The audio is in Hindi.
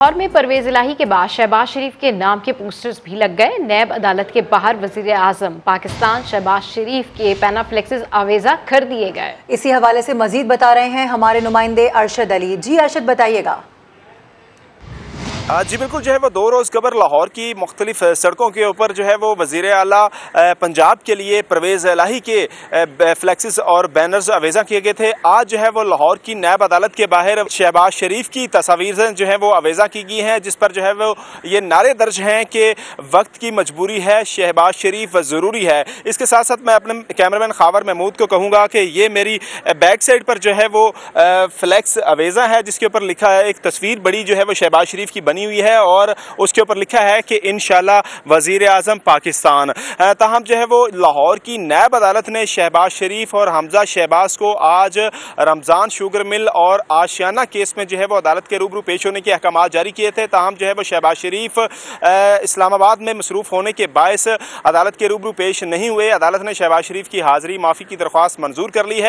लाहौर में परवेज इलाही के बाद शहबाज शरीफ के नाम के पोस्टर्स भी लग गए। नैब अदालत के बाहर वज़ीर आज़म पाकिस्तान शहबाज शरीफ के पैनाफ्लेक्सेस आवेजा कर दिए गए। इसी हवाले से मजीद बता रहे हैं हमारे नुमाइंदे अरशद अली। जी अरशद, बताइएगा। जी बिल्कुल, जो है वो दो रोज़ कबर लाहौर की मुख्तलिफ़ सड़कों के ऊपर जो है वो वज़ी अला पंजाब के लिए परवेज़ लाही के फ्लैक्सिस और बैनर्स अवेजा किए गए थे। आज जो है वो लाहौर की नैब अदालत के बाहर शहबाज शरीफ की तस्वीर जो है वो अवेजा की गई हैं, जिस पर जो है वो ये नारे दर्ज हैं कि वक्त की मजबूरी है, शहबाज शरीफ ज़रूरी है। इसके साथ साथ मैं अपने कैमरामैन खावर महमूद को कहूँगा कि ये मेरी बैक साइड पर जो है वो फ्लैक्स अवेजा है, जिसके ऊपर लिखा है, एक तस्वीर बड़ी जो है वो शहबाज शरीफ की हुई है और उसके ऊपर लिखा है कि इन वज़ीर अजम पाकिस्तान तहम जो है वो लाहौर की नैब अदालत ने शहबाज शरीफ और हमजा शहबाज को आज रमज़ान शुगर मिल और आशियाना केस में जो है वो अदालत के रूबरू पेश होने के अहकाम जारी किए थे। ताहम जो है वो शहबाज शरीफ इस्लामाबाद में मसरूफ़ होने के बायस अदालत के रूबरू पेश नहीं हुए। अदालत ने शहबाज शरीफ की हाज़िरी माफ़ी की दरख्वास्त मंजूर कर ली है।